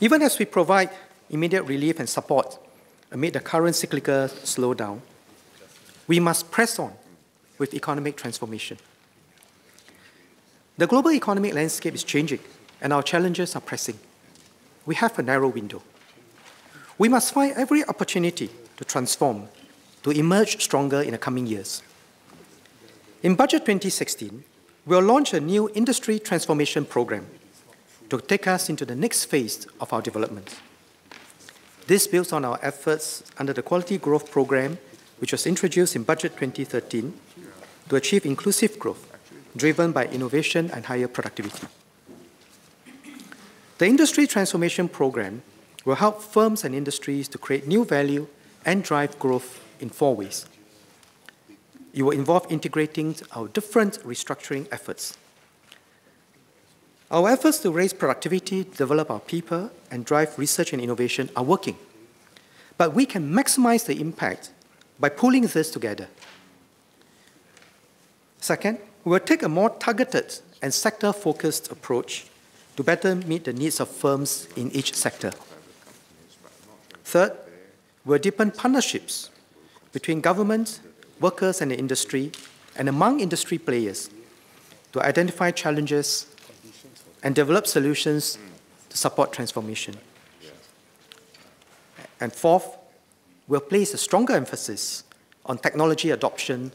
Even as we provide immediate relief and support amid the current cyclical slowdown, we must press on with economic transformation. The global economic landscape is changing, and our challenges are pressing. We have a narrow window. We must find every opportunity to transform, to emerge stronger in the coming years. In Budget 2016, we'll launch a new industry transformation program to take us into the next phase of our development. This builds on our efforts under the Quality Growth Program, which was introduced in Budget 2013 to achieve inclusive growth driven by innovation and higher productivity. The Industry Transformation Program will help firms and industries to create new value and drive growth in four ways. It will involve integrating our different restructuring efforts. Our efforts to raise productivity, develop our people, and drive research and innovation are working. But we can maximize the impact by pulling this together. Second, we will take a more targeted and sector-focused approach to better meet the needs of firms in each sector. Third, we'll deepen partnerships between government, workers, and the industry, and among industry players to identify challenges and develop solutions to support transformation. And fourth, we'll place a stronger emphasis on technology adoption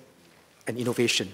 and innovation.